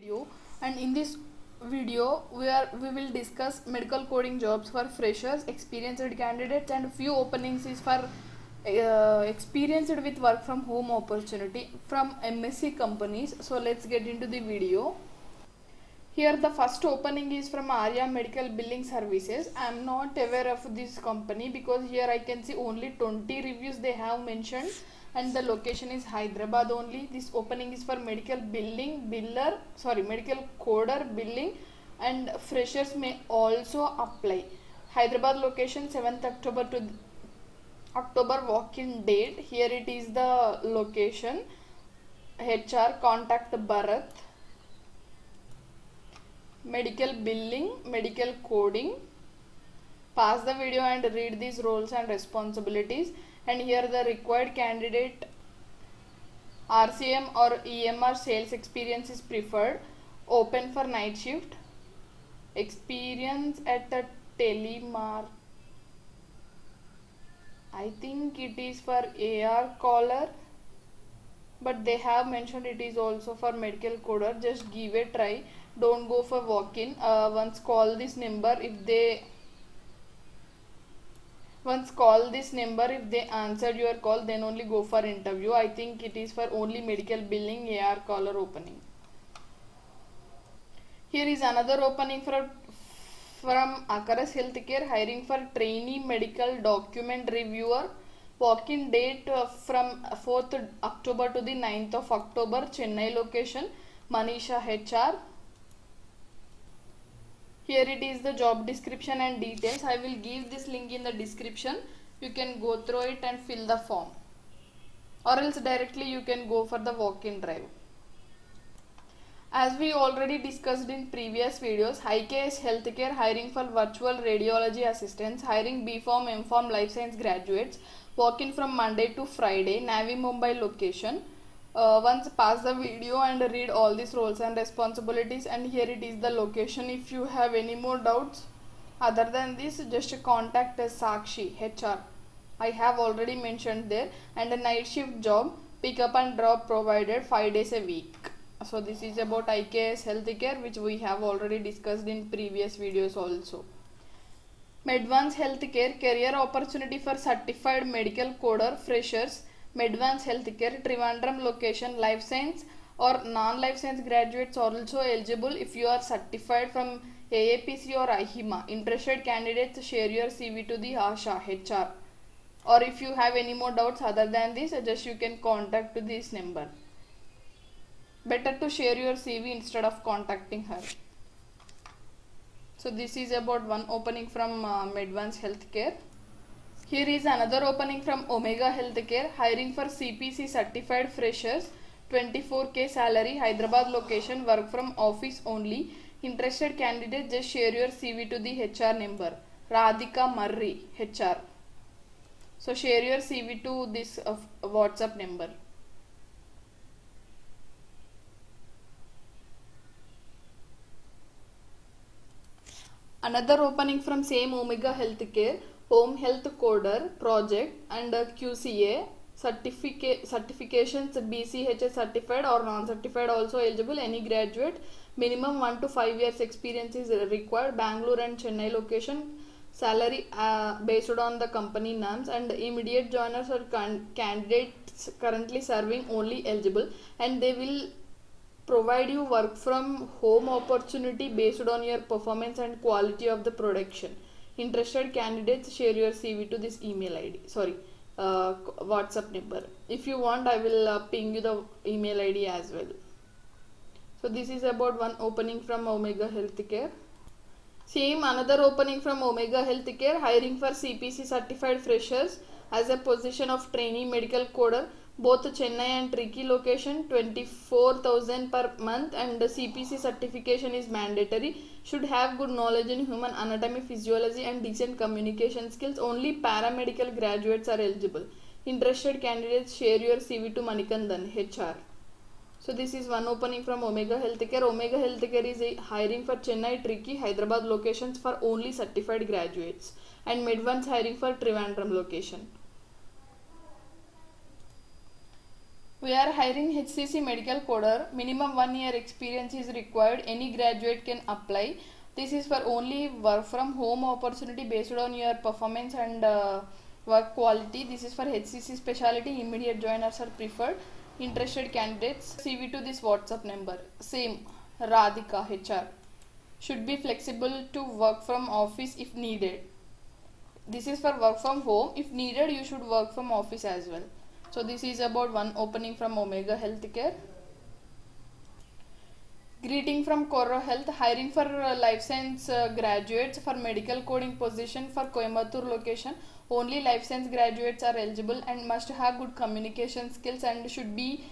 video and in this video we are we will discuss medical coding jobs for freshers experienced candidates and few openings is for uh, experienced with work from home opportunity from MNC companies. So let's get into the video. Here the first opening is from Arya Medical Billing Services. I am not aware of this company because here I can see only 20 reviews they have mentioned and the location is Hyderabad only. This opening is for medical billing, biller, sorry, medical coder billing and freshers may also apply. Hyderabad location 7th October to October walk-in date. Here it is the location. HR contact Bharat medical billing, medical coding. Pause the video and read these roles and responsibilities. And here the required candidate RCM or EMR sales experience is preferred. Open for night shift. Experience at the telemar. I think it is for AR caller but they have mentioned it is also for medical coder just give a try don't go for walk-in uh, once call this number if they once call this number if they answered your call then only go for interview. I think it is for only medical billing ar caller opening. Here is another opening for from akaras healthcare hiring for trainee medical document reviewer. Walk-in date uh, from 4th october to the 9th of october chennai location manisha hr here it is the job description and details. I will give this link in the description. You can go through it and fill the form. Or else directly you can go for the walk-in drive. As we already discussed in previous videos, IKS Healthcare hiring for virtual radiology assistants, hiring B-Pharm, M-Pharm Life Science graduates, walk-in from Monday to Friday, Navi Mumbai location. Uh, once pass the video and read all these roles and responsibilities and here it is the location. If you have any more doubts other than this just contact Sakshi HR I have already mentioned there. And a night shift job pick up and drop provided 5 days a week. So this is about IKS healthcare which we have already discussed in previous videos also. Medvance Healthcare career opportunity for certified medical coder freshers Medvance Healthcare, Trivandrum location, life science or non-life science graduates are also eligible if you are certified from AAPC or IHIMA. Interested candidates share your CV to the ASHA HR. Or if you have any more doubts other than this, just you can contact to this number. Better to share your CV instead of contacting her. So this is about one opening from uh, Medvance Healthcare. Here is another opening from Omega Healthcare hiring for CPC certified freshers 24k salary Hyderabad location work from office only. Interested candidate just share your CV to the HR number. Radhika Murray HR so share your CV to this uh, WhatsApp number. Another opening from same Omega Healthcare home health coder project and QCA certificate certifications BCHS certified or non-certified also eligible. Any graduate minimum 1 to 5 years experience is required. Bangalore and Chennai location salary uh, based on the company norms and immediate joiners or candidates currently serving only eligible. And they will provide you work from home opportunity based on your performance and quality of the production interested candidates share your cv to this email id sorry uh, whatsapp number. If you want i will uh, ping you the email id as well. So this is about one opening from omega healthcare. Same another opening from omega healthcare hiring for cpc certified freshers as a position of trainee medical coder both Chennai and Trichy location 24,000 per month and the CPC certification is mandatory. Should have good knowledge in human anatomy physiology and decent communication skills. Only paramedical graduates are eligible. Interested candidates share your CV to Manikandan HR so this is one opening from Omega Healthcare. Omega Healthcare is hiring for Chennai Trichy Hyderabad locations for only certified graduates and Medvance hiring for Trivandrum location We are hiring HCC medical coder. Minimum one year experience is required. Any graduate can apply. This is for only work from home opportunity based on your performance and uh, work quality. This is for HCC specialty. Immediate joiners are preferred. Interested candidates CV to this WhatsApp number. Same Radhika HR. Should be flexible to work from office if needed. This is for work from home. If needed, you should work from office as well. So this is about one opening from Omega Healthcare. Greeting from CorroHealth, hiring for uh, life science uh, graduates for medical coding position for Coimbatore location. Only life science graduates are eligible and must have good communication skills and should be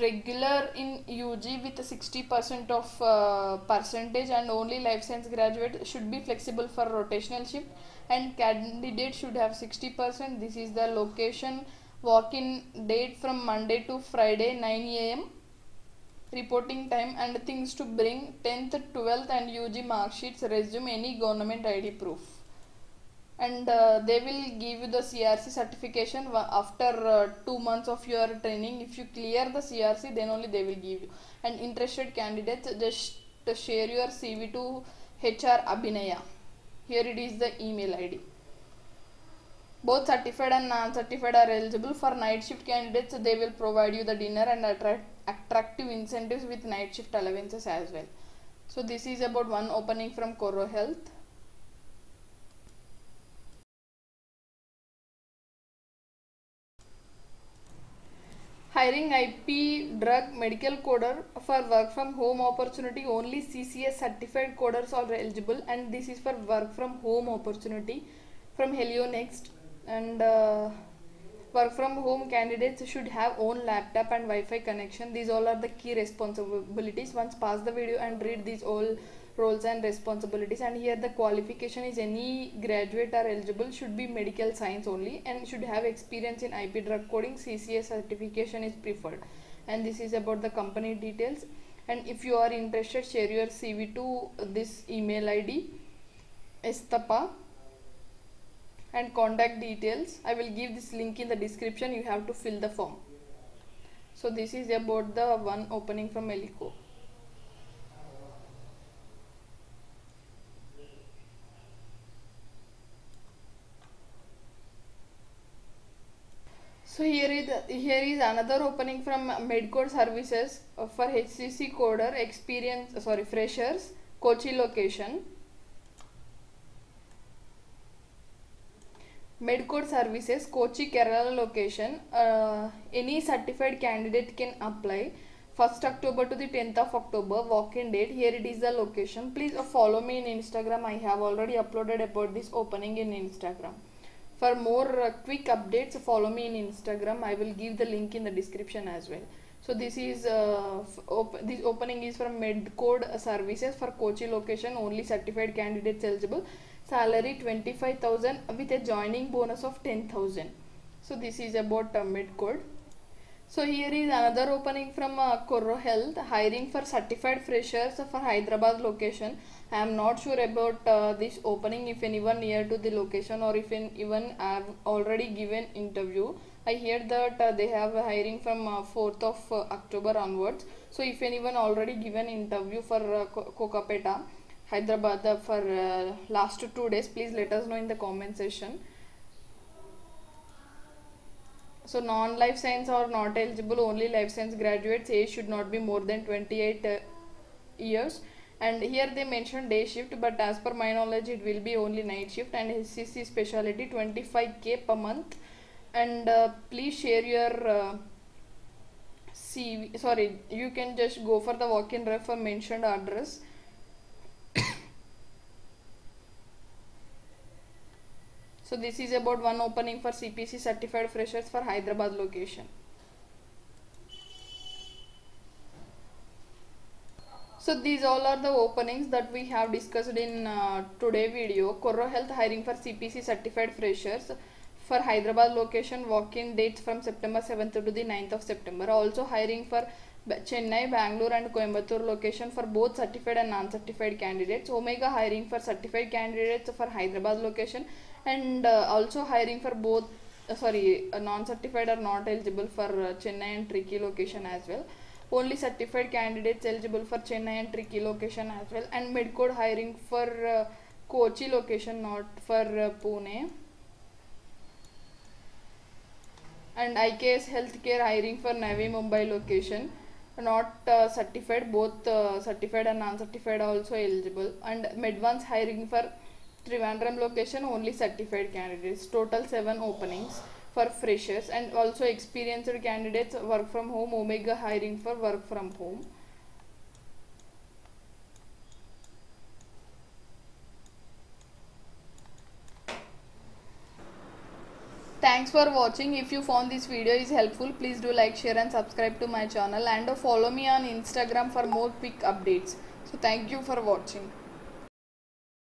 regular in UG with 60% of uh, percentage and only life science graduate should be flexible for rotational shift and candidate should have 60%. This is the location walk-in date from Monday to Friday 9 am reporting time and things to bring 10th 12th and UG mark sheets resume any government ID proof. And uh, they will give you the CRC certification after uh, two months of your training. If you clear the CRC then only they will give you. And interested candidates just share your CV to HR Abhinaya. Here it is the email ID both certified and non-certified are eligible for night shift candidates they will provide you the dinner and attract attractive incentives with night shift allowances as well so this is about one opening from Coro Health hiring IP drug medical coder for work from home opportunity only CCS certified coders are eligible and this is for work from home opportunity from Helio Next and uh, work from home candidates should have own laptop and Wi-Fi connection. These all are the key responsibilities. Once pass the video and read these all roles and responsibilities and here the qualification is any graduate are eligible should be medical science only and should have experience in IP DRG coding CCS certification is preferred and this is about the company details and if you are interested share your CV to this email ID estapa and contact details. I will give this link in the description. You have to fill the form. So this is about the one opening from elico. So here is here is another opening from medcode services uh, for hcc coder experience sorry freshers kochi location Medcode Services, Kochi, Kerala location. Uh, any certified candidate can apply. 1st October to the 10th of October, walk-in date. Here it is the location. Please uh, follow me in Instagram. I have already uploaded about this opening in Instagram. For more uh, quick updates, follow me in Instagram. I will give the link in the description as well. So this is uh, op this opening is from Medcode Services for Kochi location. Only certified candidates eligible salary 25000 with a joining bonus of 10000 so this is about uh, Medcode so here is another opening from uh, CorroHealth hiring for certified freshers for Hyderabad location. I am not sure about uh, this opening if anyone near to the location or if in, even I have already given interview. I hear that uh, they have a hiring from uh, 4th of uh, October onwards. So if anyone already given interview for uh, Kokapeta Hyderabad for uh, last two days. Please let us know in the comment section. So non life science are not eligible only life science graduates age should not be more than 28 uh, years. And here they mention day shift but as per my knowledge it will be only night shift and HCC specialty 25k per month. And uh, please share your uh, CV sorry you can just go for the walk-in ref for mentioned address So this is about one opening for CPC certified freshers for Hyderabad location. So these all are the openings that we have discussed in uh, today video. CorroHealth hiring for CPC certified freshers for Hyderabad location walk-in dates from September 7th to the 9th of September. Also hiring for Chennai Bangalore and Coimbatore location for both certified and non certified candidates Omega hiring for certified candidates for Hyderabad location and also hiring for both sorry non certified are not eligible for Chennai and Trichy location as well only certified candidates eligible for Chennai and Trichy location as well and Midcode hiring for Kochi location not for Pune and EK health care hiring for Navi Mumbai location Not uh, certified, both uh, certified and non-certified also eligible. And Medvance hiring for Trivandrum location only certified candidates. Total seven openings for freshers and also experienced candidates work from home. Omega hiring for work from home. Thanks for watching. If you found this video is helpful, please do like, share and subscribe to my channel and follow me on Instagram for more quick updates. So thank you for watching.